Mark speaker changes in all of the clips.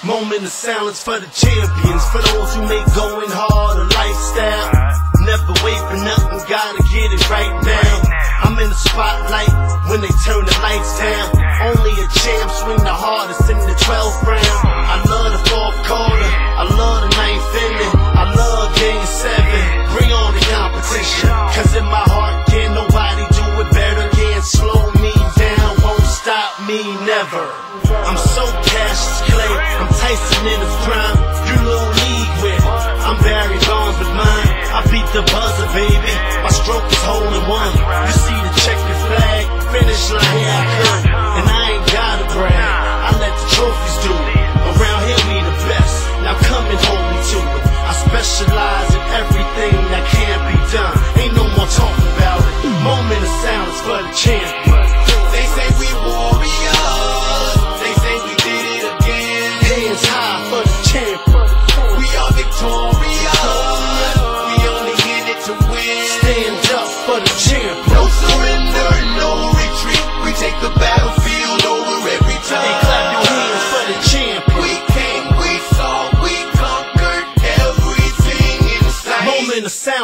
Speaker 1: Moment of silence for the champions, for those who make going hard a lifestyle. Never wait for nothing, gotta get it right now. I'm in the spotlight when they turn the lights down. Only a champ swing the hardest in the 12th round. I never. I'm so Cassius Clay, I'm Tyson in his prime. You little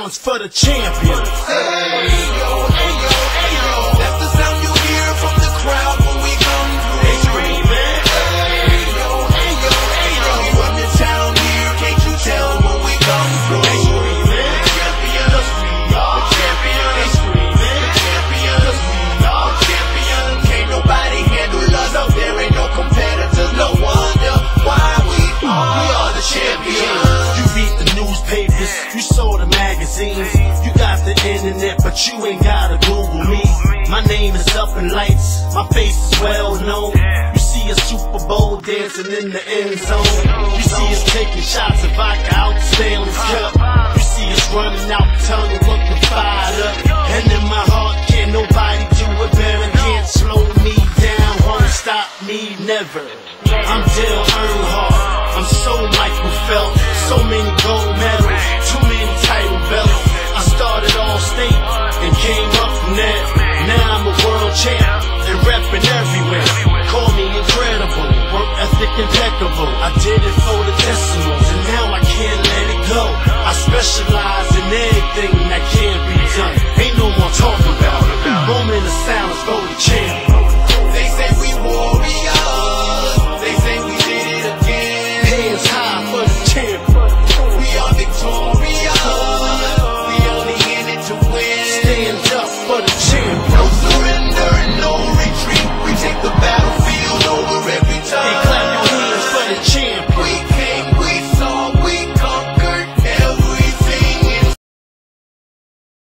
Speaker 1: For the champion.
Speaker 2: Ayo,
Speaker 1: magazines, you got the internet, but you ain't gotta Google me. My name is up in lights, my face is well known. You see a Super Bowl dancing in the end zone. You see us taking shots of vodka out Stanley's cup. You see us running out the tunnel looking fired up. And in my heart, can't nobody do it better. Can't slow me down, won't stop me, never. I'm Dale Earnhardt. I'm so Michael Phelps. So many gold medals, impeccable. I did it for the.